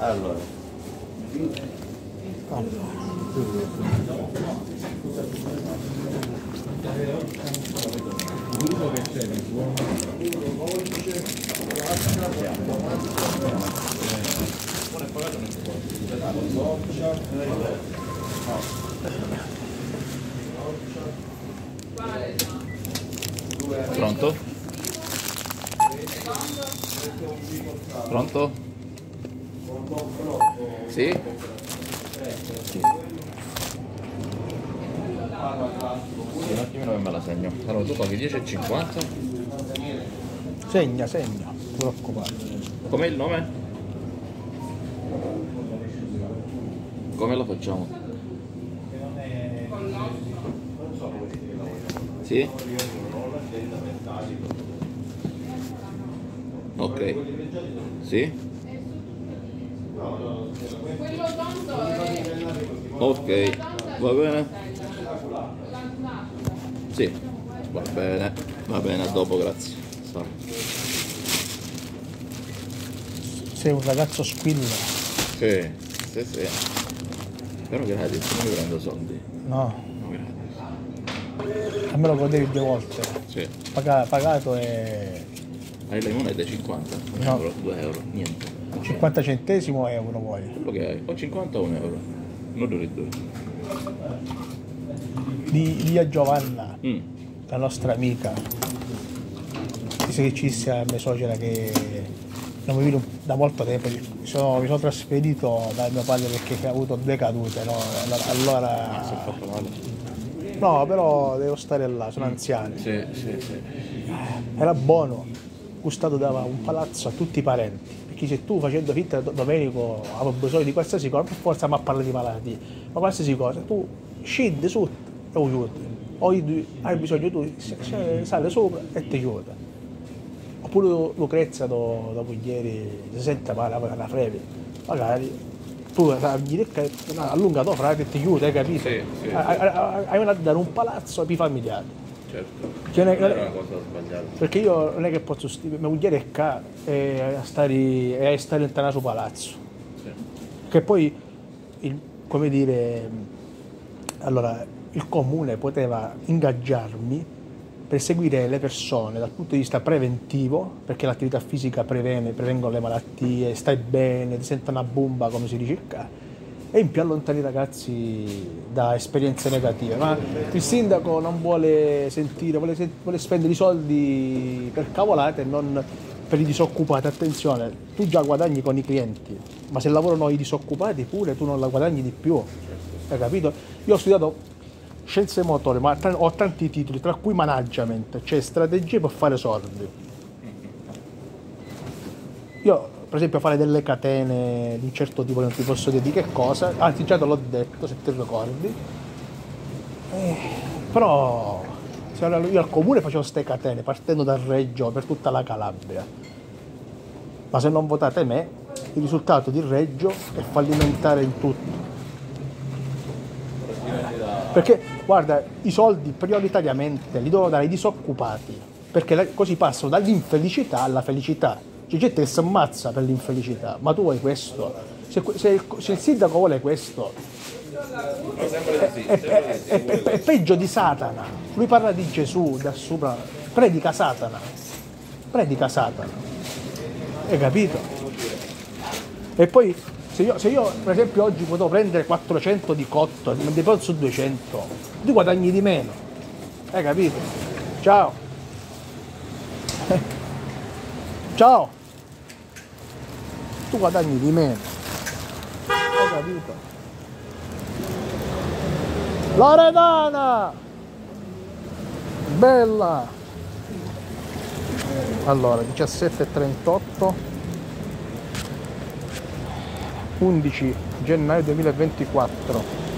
Allora. Pronto? Pronto? Sì? Sì. Sì, un attimino che me la segno. Allora tu paghi 10,50. Segna, segna, non ti preoccupare. Com'è il nome? Come lo facciamo? Sì? Ok. Sì? Ok, va bene? Sì, va bene, va bene, a dopo, grazie. Sei un ragazzo squillo. Sì, sì, sì. Però gratis, non mi prendo soldi. No, No, gratis. a me lo godevi due volte. Sì. Paga- pagato e Hai le monete 50? Un No. euro, 2 euro, niente. 50 centesimo euro vuoi. Quello che hai, o 50 o un euro. Non lo rido. Di via Giovanna, Mm. la nostra amica. Dice che ci sia mia suocera che non mi vedo da molto tempo. Mi sono, mi sono trasferito da mio padre perché ha avuto due cadute, no? Allora, Si è allora- fatto male. no, però devo stare là, sono anziani. Sì, sì, sì. Era buono. Gustato dava un palazzo a tutti i parenti. Perché se tu facendo finta Domenico avevo bisogno di qualsiasi cosa, per forza mi parla di malattie, ma qualsiasi cosa, tu scendi su e lo aiuti. O hai bisogno tu, sale sopra e ti aiuta. Oppure Lu- Lucrezia do- dopo ieri si sente male, aveva la febbre, magari tu gli allunga tua frate e ti aiuta, hai capito? Sì, sì, Hai- hai- hai- Hai a dare un palazzo ai familiari. Certo. Che ne- Non era una cosa sbagliata. Perché io non è che posso stare, mia moglie è qua e a stare, e a stare in su palazzo. Sì. Che poi, il- come dire, allora, il comune poteva ingaggiarmi per seguire le persone dal punto di vista preventivo, perché l'attività fisica previene, prevengono le malattie, stai bene, ti senti una bomba, come si dice qua, e in più allontani i ragazzi da esperienze negative. Ma il sindaco non vuole sentire, vuole, vuole spendere i soldi per cavolate e non per i disoccupati. Attenzione, tu già guadagni con i clienti, ma se lavorano i disoccupati pure tu non la guadagni di più. Hai capito? Io ho studiato scienze motorie, ma ho tanti titoli, tra cui management, cioè strategie per fare soldi. Io, per esempio, fare delle catene di un certo tipo, non ti posso dire di che cosa, anzi già te l'ho detto, se ti ricordi. Eh, però io al comune facevo queste catene, partendo dal Reggio per tutta la Calabria. Ma se non votate me, il risultato di Reggio è fallimentare in tutto. Perché, guarda, i soldi prioritariamente li devono dare ai disoccupati, perché così passano dall'infelicità alla felicità. C'è gente che si ammazza per l'infelicità, ma tu vuoi questo. Se, se se il sindaco vuole questo, è, è- è- è- peggio di Satana. Lui parla di Gesù da sopra, predica Satana, predica Satana. Hai capito? E poi se io, se io, per esempio oggi potevo prendere 400 di cotto, ma di su 200, tu guadagni di meno. Hai capito? Ciao. Ciao. Tu guadagni di meno. Hai capito? Loredana! Bella! Allora, 17.38 11 gennaio 2024